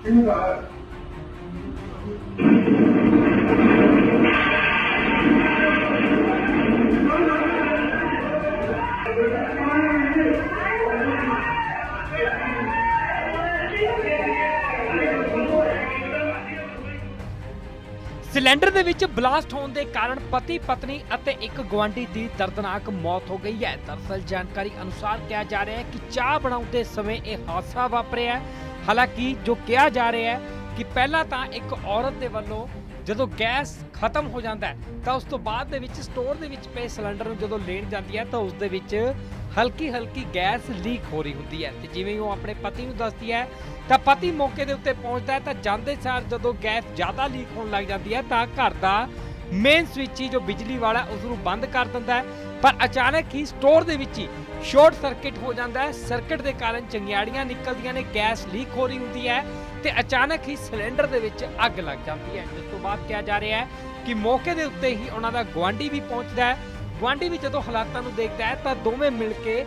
Cylinder ਦੇ ਵਿੱਚ blast ਹੋਣ ਦੇ ਕਾਰਨ ਪਤੀ, ਪਤਨੀ ਅਤੇ ਇੱਕ ਗਵਾਂਢੀ ਦੀ ਦਰਦਨਾਕ ਮੌਤ ਹੋ ਗਈ ਹੈ। ਦਰਅਸਲ ਜਾਣਕਾਰੀ ਅਨੁਸਾਰ ਕਿਹਾ ਜਾ ਰਿਹਾ ਹੈ ਕਿ ਚਾਹ ਬਣਾਉਂਦੇ ਸਮੇਂ ਇਹ ਹਾਦਸਾ ਵਾਪਰਿਆ ਹੈ। ਹਾਲਾਂਕਿ ਜੋ ਕਿਹਾ ਜਾ ਰਿਹਾ ਹੈ ਕਿ ਪਹਿਲਾਂ ਤਾਂ ਇੱਕ ਔਰਤ ਦੇ ਵੱਲੋਂ ਜਦੋਂ ਗੈਸ ਖਤਮ ਹੋ ਜਾਂਦਾ ਤਾਂ ਉਸ ਤੋਂ ਬਾਅਦ ਦੇ ਵਿੱਚ ਸਟੋਰ ਦੇ ਵਿੱਚ ਪਏ ਸਿਲੰਡਰ ਨੂੰ ਜਦੋਂ ਲੈਣ ਜਾਂਦੀ ਹੈ, ਤਾਂ ਉਸ ਦੇ ਵਿੱਚ ਹਲਕੀ ਹਲਕੀ ਗੈਸ ਲੀਕ ਹੋ ਰਹੀ ਹੁੰਦੀ ਹੈ। ਤੇ ਜਿਵੇਂ ਉਹ ਆਪਣੇ ਪਤੀ ਨੂੰ ਦੱਸਦੀ ਹੈ, ਤਾਂ ਪਤੀ ਮੌਕੇ ਦੇ ਉੱਤੇ ਪਹੁੰਚਦਾ ਹੈ, ਤਾਂ ਜਾਂਦੇ ਸਾਰ ਜਦੋਂ ਗੈਸ ਜ਼ਿਆਦਾ ਲੀਕ ਹੋਣ ਲੱਗ ਜਾਂਦੀ ਹੈ, ਤਾਂ ਘਰ ਦਾ ਮੇਨ ਸਵਿੱਚ ਹੀ ਜੋ ਬਿਜਲੀ ਵਾਲਾ ਉਸ ਨੂੰ ਬੰਦ ਕਰ ਦਿੰਦਾ ਹੈ, ਪਰ ਅਚਾਨਕ ਹੀ ਸਟੋਰ ਦੇ ਵਿੱਚ ਹੀ ਸ਼ਾਰਟ ਸਰਕਟ ਹੋ ਜਾਂਦਾ ਹੈ। ਸਰਕਟ ਦੇ ਕਾਰਨ ਚੰਗਿਆੜੀਆਂ ਨਿਕਲਦੀਆਂ ਨੇ ਗੈਸ ਲੀਕ ਹੋ ਰਹੀ ਹੁੰਦੀ ਹੈ ਤੇ ਅਚਾਨਕ ਹੀ ਸਿਲੰਡਰ ਦੇ ਵਿੱਚ ਅੱਗ ਲੱਗ ਜਾਂਦੀ ਹੈ। ਜਿਸ ਤੋਂ ਬਾਅਦ ਕਿਹਾ ਜਾ ਰਿਹਾ ਹੈ ਕਿ ਮੌਕੇ ਦੇ ਉੱਤੇ ਹੀ ਉਹਨਾਂ ਦਾ ਗੁਆਂਢੀ ਵੀ ਪਹੁੰਚਦਾ ਹੈ। ਗੁਆਂਢੀ ਵੀ ਜਦੋਂ ਹਾਲਾਤਾਂ ਨੂੰ ਦੇਖਦਾ ਹੈ ਤਾਂ ਦੋਵੇਂ ਮਿਲ ਕੇ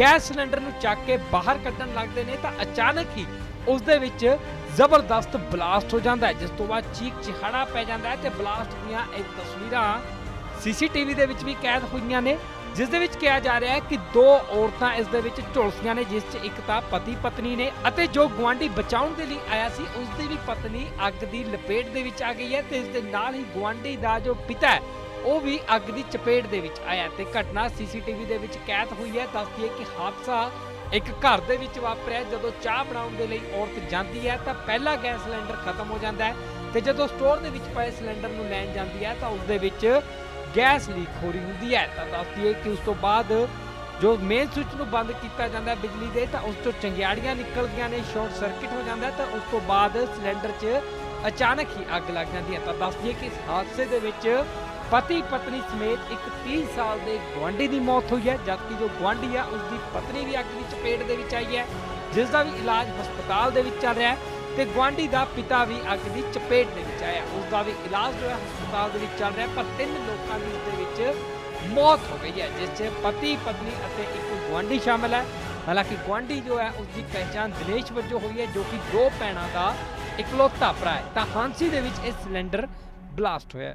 ਗੈਸ ਸਿਲੰਡਰ ਨੂੰ ਚੱਕ ਕੇ ਬਾਹਰ ਕੱਢਣ ਲੱਗਦੇ ਨੇ ਤਾਂ ਅਚਾਨਕ ਹੀ ਉਸ ਦੇ ਵਿੱਚ ਜ਼ਬਰਦਸਤ ਬਲਾਸਟ ਹੋ ਜਾਂਦਾ ਹੈ, ਜਿਸ ਤੋਂ ਬਾਅਦ ਚੀਕ ਚਿਹਾੜਾ ਪੈ ਜਾਂਦਾ ਹੈ ਤੇ ਬਲਾਸਟ ਦੀਆਂ ਇਹ ਤਸਵੀਰਾਂ ਸੀਸੀਟੀਵੀ ਦੇ ਵਿੱਚ ਵੀ ਕੈਦ ਹੋਈਆਂ ਨੇ, ਜਿਸ ਦੇ ਵਿੱਚ ਕਿਹਾ ਜਾ ਰਿਹਾ ਹੈ ਕਿ ਦੋ ਔਰਤਾਂ ਇਸ ਦੇ ਵਿੱਚ ਝੁਲਸੀਆਂ ਨੇ, ਜਿਸ 'ਚ ਇੱਕ ਤਾਂ ਪਤੀ ਪਤਨੀ ਨੇ ਅਤੇ ਜੋ ਗੁਆਂਢੀ ਬਚਾਉਣ ਦੇ ਲਈ ਆਇਆ ਸੀ ਉਸ ਦੀ ਵੀ ਪਤਨੀ ਅੱਗ ਦੀ ਲਪੇਟ ਦੇ ਵਿੱਚ ਆ ਗਈ ਹੈ ਤੇ ਇਸ ਦੇ ਨਾਲ ਹੀ ਗੁਆਂਢੀ ਦਾ ਜੋ ਪਿਤਾ ਹੈ ਉਹ ਵੀ ਅੱਗ ਦੀ ਚਪੇਟ ਦੇ ਵਿੱਚ ਆਇਆ ਤੇ ਘਟਨਾ ਸੀਸੀਟੀਵੀ ਦੇ ਵਿੱਚ ਕੈਦ ਹੋਈ ਹੈ। ਦੱਸਦੀ ਹੈ ਕਿ ਹਾਦਸਾ ਇੱਕ ਘਰ ਦੇ ਵਿੱਚ ਵਾਪਰਿਆ ਜਦੋਂ ਚਾਹ ਬਣਾਉਣ ਦੇ ਲਈ ਔਰਤ ਜਾਂਦੀ ਹੈ ਤਾਂ ਪਹਿਲਾ ਗੈਸ ਸਿਲੰਡਰ ਖਤਮ ਹੋ ਜਾਂਦਾ ਹੈ ਤੇ ਜਦੋਂ ਸਟੋਰ ਦੇ ਵਿੱਚ ਪਏ ਸਿਲੰਡਰ ਨੂੰ ਲੈਣ ਜਾਂਦੀ ਹੈ ਤਾਂ ਉਸ ਦੇ ਵਿੱਚ ਗੈਸ ਲੀਕ ਹੋ ਰਹੀ ਹੁੰਦੀ ਹੈ। ਤਾਂ ਦੱਸਦੀ ਹੈ ਕਿ ਉਸ ਤੋਂ ਬਾਅਦ ਜੋ ਮੇਨ ਸਵਿਚ ਨੂੰ ਬੰਦ ਕੀਤਾ ਜਾਂਦਾ ਬਿਜਲੀ ਦੇ, ਤਾਂ ਉਸ ਤੋਂ ਚੰਗਿਆੜੀਆਂ ਨਿਕਲਦੀਆਂ ਨੇ, ਸ਼ਾਰਟ ਸਰਕਟ ਹੋ ਜਾਂਦਾ ਤਾਂ ਉਸ ਤੋਂ ਬਾਅਦ ਸਿਲੰਡਰ 'ਚ ਅਚਾਨਕ ਹੀ ਅੱਗ ਲੱਗ ਜਾਂਦੀ ਹੈ। ਤਾਂ ਦੱਸਦੀ ਹੈ ਕਿ ਇਸ ਹਾਦਸੇ ਦੇ ਵਿੱਚ ਪਤੀ ਪਤਨੀ ਸਮੇਤ ਇੱਕ 30 ਸਾਲ ਦੇ ਗੁਆਂਢੀ ਦੀ ਮੌਤ ਹੋਈ ਹੈ, ਜਦਕਿ ਜੋ ਗੁਆਂਢੀ ਆ ਉਸ ਦੀ ਪਤਨੀ ਵੀ ਅੱਗ ਦੀ ਚਪੇਟ ਦੇ ਵਿੱਚ ਆਈ ਹੈ ਜਿਸ ਦਾ ਵੀ ਇਲਾਜ ਹਸਪਤਾਲ ਦੇ ਵਿੱਚ ਚੱਲ ਰਿਹਾ ਹੈ ਤੇ ਗੁਆਂਢੀ ਦਾ ਪਿਤਾ ਵੀ ਅੱਗ ਦੀ ਚਪੇਟ ਦੇ ਵਿੱਚ ਆਇਆ। ਉਸ ਦਾ ਵੀ ਇਲਾਜ ਜੋ ਹੈ, ਹਸਪਤਾਲ ਦੇ ਵਿੱਚ ਚੱਲ ਰਿਹਾ ਪਰ ਤਿੰਨ ਲੋਕਾਂ ਦੀ ਇਸ ਦੇ ਵਿੱਚ ਮੌਤ ਹੋ ਗਈ ਹੈ, ਜਿਸ 'ਚ ਪਤੀ, ਪਤਨੀ ਅਤੇ ਇੱਕ ਗੁਆਂਢੀ ਸ਼ਾਮਲ ਹੈ। ਹਾਲਾਂਕਿ ਗੁਆਂਢੀ ਜੋ ਹੈ ਉਸ ਦੀ ਪਹਿਚਾਣ ਦਿਨੇਸ਼ ਵਜੋਂ ਹੋਈ ਹੈ, ਜੋ ਕਿ ਦੋ ਭੈਣਾਂ ਦਾ ਇਕਲੌਤਾ ਭਰਾ ਹੈ। ਤਾਂ ਹਾਂਸੀ ਦੇ ਵਿੱਚ ਇਹ ਸਿਲੰਡਰ ਬਲਾਸਟ ਹੋਇਆ